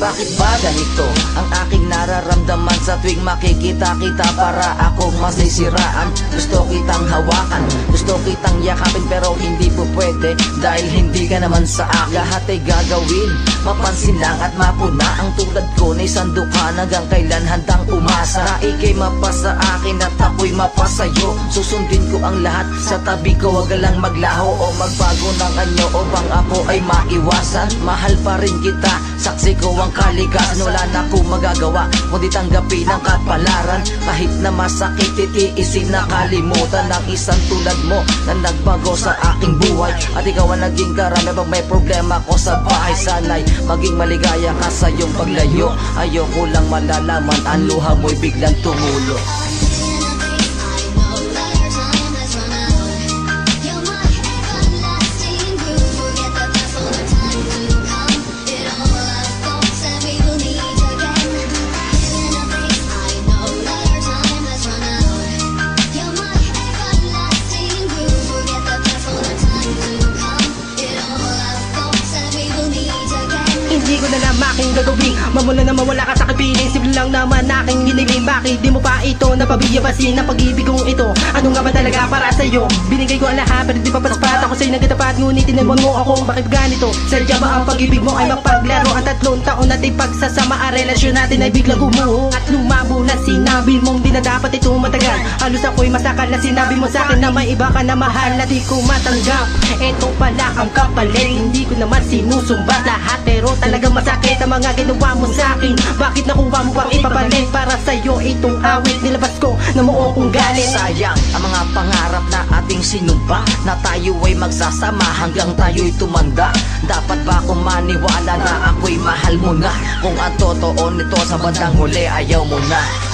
Bakit ba ganito ang aking nararamdaman sa tuwing makikita kita para akong masisiraan? Gusto kitang hawakan, gusto kitang yakapin pero hindi po pwede Dahil hindi ka naman sa akin. Lahat ay gagawin, mapansin lang at mapuna Ang tulad ko na isang dukan hanggang kailan handang umasa. Na ikay mapasa akin at ako'y mapasayo. Susundin ko ang lahat sa tabi ko wag lang maglaho o magbago ng anyo O bang ako ay maiwasan. Mahal pa rin kita, saksi ko ang kaligasan Wala na akong magagawa, kundi tanggapin ang kapalaran. Kahit na masakit, titiisin na kalimutan Ng isang tulad mo na nagbago sa aking buhay. At ikaw ang naging karami pag may problema ko sa bahay. Sana'y maging maligaya ka sa iyong paglayo. Ayoko lang malalaman ang luha mo'y biglang tumulo ko na lang aking gagawin. Mamula na mawala ka sa kapiling Simple lang naman aking hiniling Bakit di mo pa ito napabiyabasin? Ang pag-ibig kong ito. Ano nga ba talaga para sa'yo? Binigay ko ang lahat pero di pa paspat Ako nagkatapat Ngunit tinanong mo ako bakit ganito? Sadya ba ang pag-ibig mo ay mapaglaro? Ang tatlong taon natin pagsasama Ang relasyon natin ay biglang gumuho. At lumabo na sinabi mong di na dapat ito matagal. Halos ako'y masakal na sinabi mo sa akin Na may iba ka na mahal na di ko matanggap. Ito pala ang kapalit Hindi ko naman sinusumbat. Lahat Pero talagang masakit ang mga ginawa mo sa akin. Bakit nakuha mo pang ipapalit Para sa'yo itong awit? Nilabas ko na muo kong galit. Sayang ang mga pangarap na ating sinumpa Na tayo ay magsasama hanggang tayo'y tumanda. Dapat ba akong maniwala na ako'y mahal mo na? Kung ang totoo nito sa bandang huli ayaw mo na